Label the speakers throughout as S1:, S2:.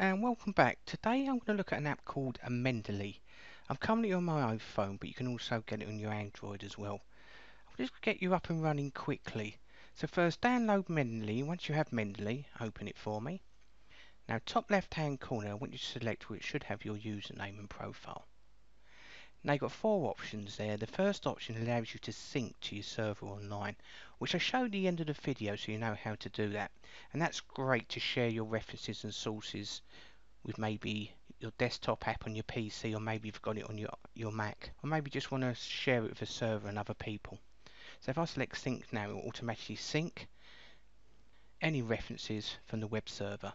S1: and welcome back. Today I'm going to look at an app called Mendeley. I'm currently on my iPhone but you can also get it on your Android as well. I'll just get you up and running quickly. So first download Mendeley. Once you have Mendeley, open it for me. Now top left hand corner I want you to select where it should have your username and profile. Now you've got four options there. The first option allows you to sync to your server online, which I showed at the end of the video so you know how to do that. And that's great to share your references and sources with maybe your desktop app on your PC or maybe you've got it on your, your Mac or maybe just want to share it with a server and other people. So if I select sync now it will automatically sync any references from the web server.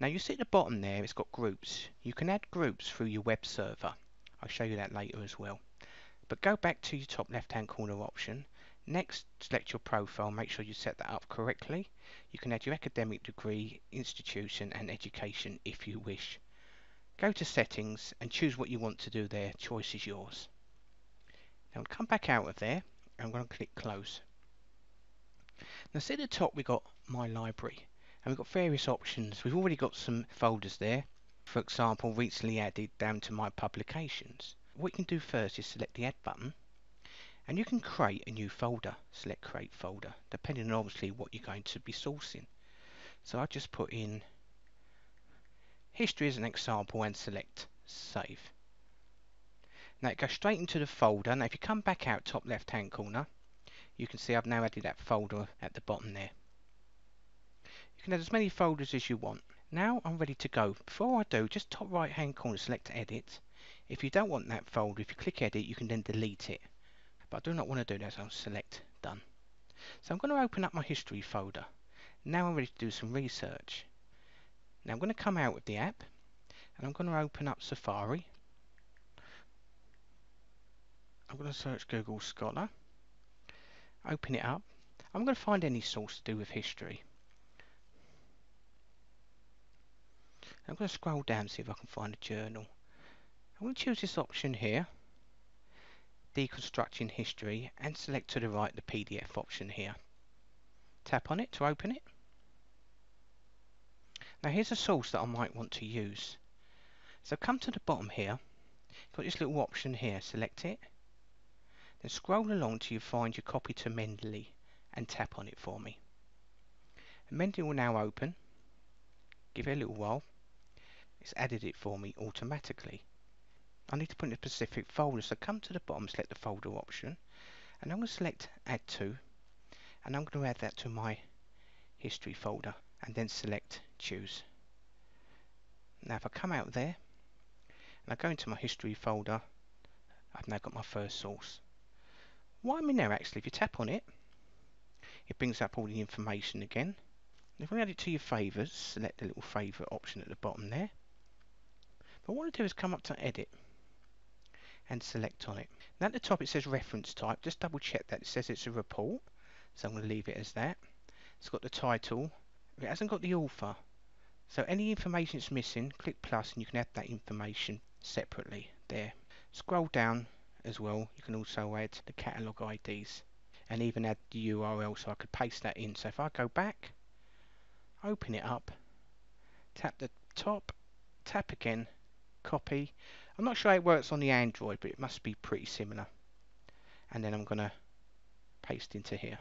S1: Now you see at the bottom there it's got groups. You can add groups through your web server. I'll show you that later as well. But go back to your top left hand corner option. Next, select your profile. Make sure you set that up correctly. You can add your academic degree, institution and education if you wish. Go to settings and choose what you want to do there. Choice is yours. Now come back out of there. I'm going to click close. Now see at the top we've got my library and we've got various options. We've already got some folders there for example, recently added down to my publications. What you can do first is select the add button and you can create a new folder. Select create folder, depending on obviously what you're going to be sourcing. So I just put in history as an example and select save. Now it goes straight into the folder. Now if you come back out top left hand corner, you can see I've now added that folder at the bottom there. You can add as many folders as you want. Now I'm ready to go. Before I do, just top right hand corner select edit. If you don't want that folder, if you click edit, you can then delete it. But I do not want to do that, so I'll select done. So I'm going to open up my history folder. Now I'm ready to do some research. Now I'm going to come out of the app and I'm going to open up Safari. I'm going to search Google Scholar. Open it up. I'm going to find any source to do with history. I'm going to scroll down see if I can find a journal. I'm going to choose this option here, deconstructing history, and select to the right the PDF option here. Tap on it to open it. Now here's a source that I might want to use. So come to the bottom here, got this little option here, select it, then scroll along till you find your copy to Mendeley and tap on it for me. Mendeley will now open, give it a little while, it's added it for me automatically. I need to put in a specific folder, so come to the bottom, select the folder option, and I'm going to select add to, and I'm going to add that to my history folder, and then select choose. Now if I come out there, and I go into my history folder, I've now got my first source. What I'm in there actually, if you tap on it, it brings up all the information again. If we add it to your favourites, select the little favourite option at the bottom there. But what I want to do is come up to edit and select on it. Now at the top it says reference type. Just double check that. It says it's a report. So I'm going to leave it as that. It's got the title. It hasn't got the author. So any information that's missing, click plus and you can add that information separately there. Scroll down as well. You can also add the catalogue IDs and even add the URL so I could paste that in. So if I go back, open it up, tap the top, tap again copy. I'm not sure it works on the Android, but it must be pretty similar. And then I'm going to paste into here.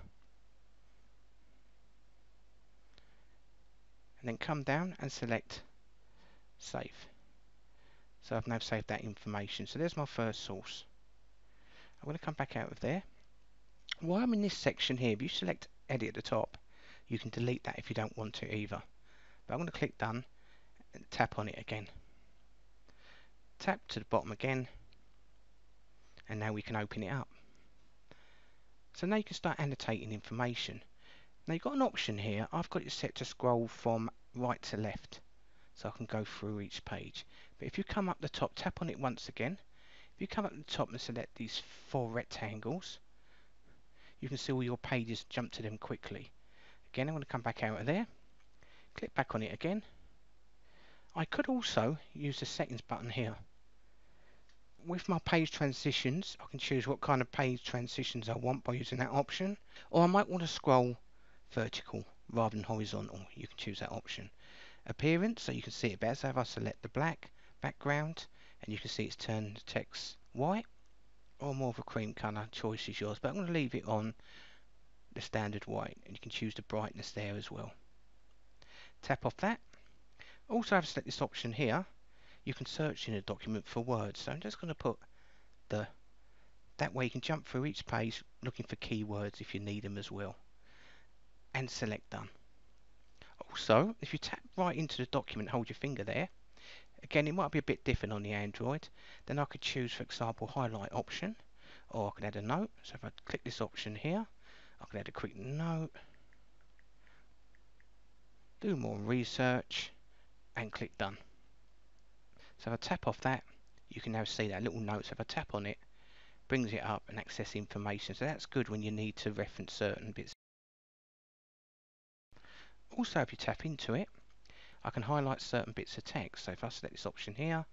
S1: And then come down and select save. So I've now saved that information. So there's my first source. I'm going to come back out of there. While I'm in this section here, if you select edit at the top, you can delete that if you don't want to either. But I'm going to click done and tap on it again tap to the bottom again. And now we can open it up. So now you can start annotating information. Now you've got an option here. I've got it set to scroll from right to left so I can go through each page. But if you come up the top tap on it once again. If you come up the top and select these four rectangles you can see all your pages jump to them quickly. Again I'm going to come back out of there. Click back on it again. I could also use the settings button here with my page transitions, I can choose what kind of page transitions I want by using that option. Or I might want to scroll vertical rather than horizontal. You can choose that option. appearance so you can see it better. So if I select the black background and you can see it's turned the text white or more of a cream colour, choice is yours. But I'm going to leave it on the standard white and you can choose the brightness there as well. Tap off that. Also I have to select this option here. You can search in a document for words. So I'm just going to put the that way you can jump through each page looking for keywords if you need them as well. And select done. Also, if you tap right into the document, hold your finger there. Again, it might be a bit different on the Android. Then I could choose, for example, highlight option, or I could add a note. So if I click this option here, I can add a quick note, do more research, and click done. So if I tap off that, you can now see that little note. So if I tap on it, brings it up and access information. So that's good when you need to reference certain bits. Also, if you tap into it, I can highlight certain bits of text. So if I select this option here,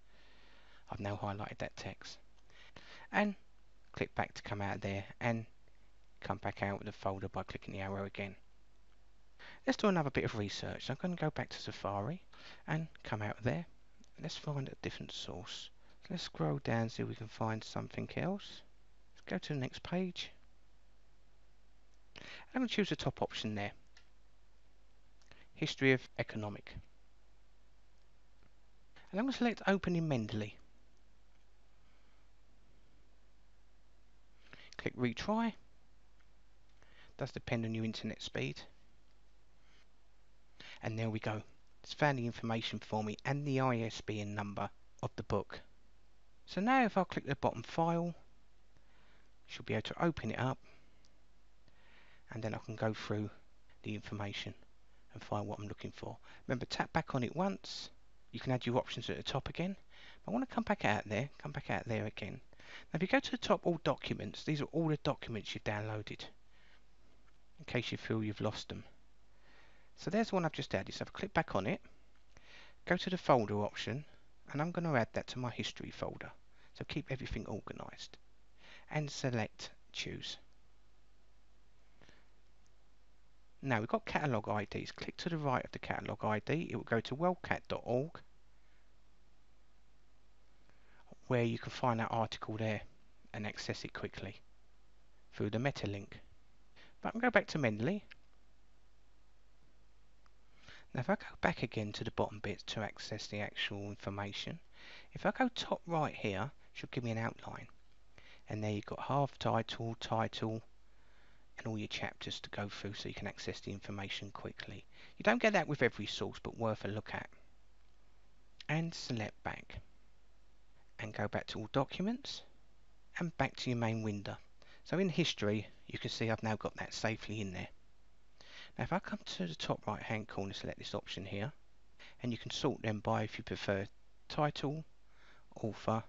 S1: I've now highlighted that text. And click back to come out of there and come back out of the folder by clicking the arrow again. Let's do another bit of research. So I'm going to go back to Safari and come out of there. Let's find a different source. So let's scroll down see if we can find something else. Let's go to the next page. I'm going to choose the top option there. History of Economic. And I'm going to select Open in Mendeley. Click Retry. Does depend on your internet speed. And there we go. Found the information for me and the ISBN number of the book. So now if I click the bottom file, should be able to open it up and then I can go through the information and find what I'm looking for. Remember tap back on it once, you can add your options at the top again. I want to come back out there, come back out there again. Now if you go to the top all documents, these are all the documents you've downloaded in case you feel you've lost them. So there's the one I've just added. So if I click back on it, go to the folder option, and I'm going to add that to my history folder. So keep everything organized. And select choose. Now we've got catalogue IDs. Click to the right of the catalogue ID. It will go to worldcat.org where you can find that article there and access it quickly through the meta link. But I'm going to go back to Mendeley now if I go back again to the bottom bit to access the actual information, if I go top right here, it should give me an outline. And there you've got half title, title, and all your chapters to go through so you can access the information quickly. You don't get that with every source, but worth a look at. And select back. And go back to all documents, and back to your main window. So in history, you can see I've now got that safely in there. Now if I come to the top right hand corner, select this option here, and you can sort them by if you prefer title, author,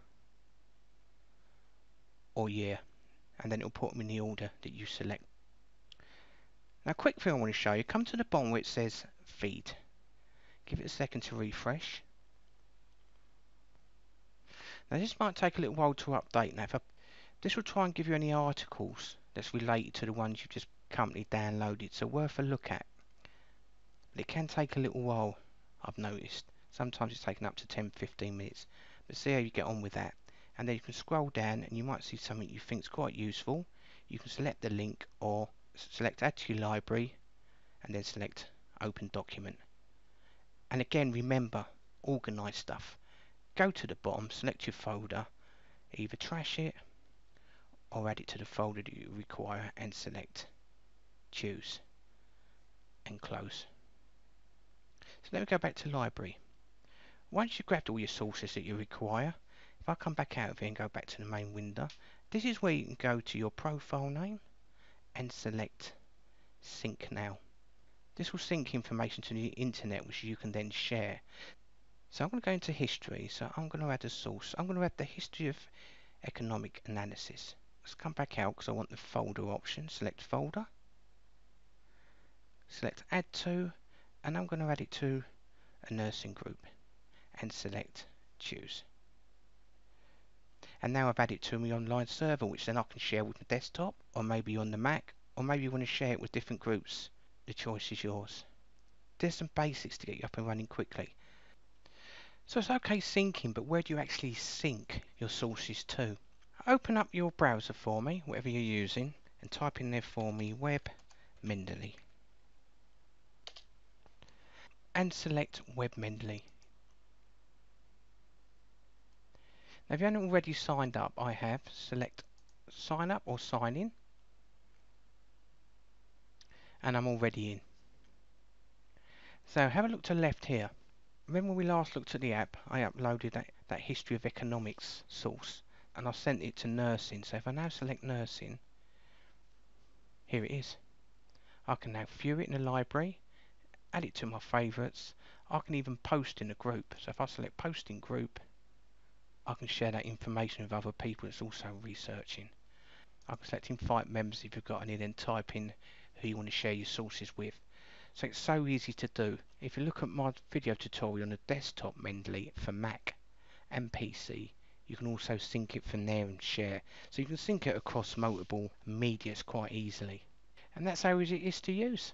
S1: or year, and then it'll put them in the order that you select. Now quick thing I want to show you, come to the bottom where it says feed. Give it a second to refresh. Now this might take a little while to update. Now I, this will try and give you any articles that's related to the ones you've just company downloaded, so worth a look at. But it can take a little while, I've noticed. Sometimes it's taken up to 10-15 minutes. But see how you get on with that. And then you can scroll down and you might see something you think is quite useful. You can select the link or select add to your library and then select open document. And again remember, organize stuff. Go to the bottom, select your folder, either trash it or add it to the folder that you require and select choose and close. So let me go back to library. Once you've grabbed all your sources that you require, if I come back out of here and go back to the main window, this is where you can go to your profile name and select sync now. This will sync information to the internet which you can then share. So I'm going to go into history, so I'm going to add a source. I'm going to add the history of economic analysis. Let's come back out because I want the folder option. Select folder select add to and I'm going to add it to a nursing group and select choose and now I've added it to my online server which then I can share with my desktop or maybe on the Mac or maybe you want to share it with different groups the choice is yours there's some basics to get you up and running quickly. So it's okay syncing, but where do you actually sync your sources to? Open up your browser for me, whatever you're using, and type in there for me web Mendeley. And select web Mendeley. Now if you haven't already signed up, I have. Select sign up or sign in. And I'm already in. So have a look to the left here. Remember when we last looked at the app, I uploaded that, that history of economics source and I sent it to nursing. So if I now select nursing, here it is. I can now view it in the library, add it to my favourites. I can even post in a group. So if I select post in group, I can share that information with other people that's also researching. I can select invite members if you've got any, then type in who you want to share your sources with. So it's so easy to do. If you look at my video tutorial on the desktop Mendeley for Mac and PC, you can also sync it from there and share. So you can sync it across multiple medias quite easily. And that's how easy it is to use.